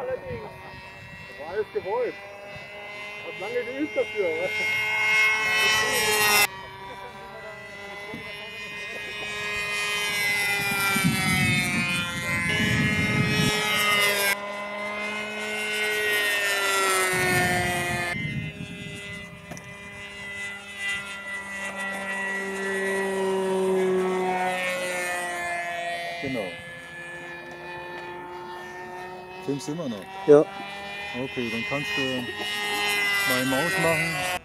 allerdings. War alles gewollt. Hat lange geübt dafür. Genau. Filmst du immer noch? Ja. Okay, dann kannst du mal Maus machen.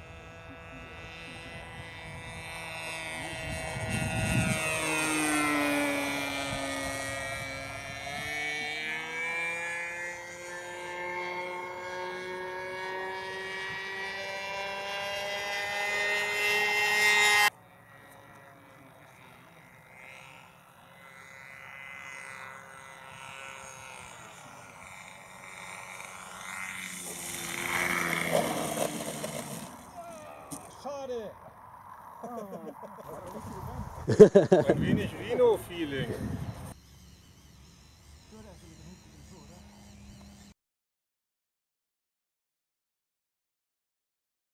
Ein wenig Rhino-Feeling.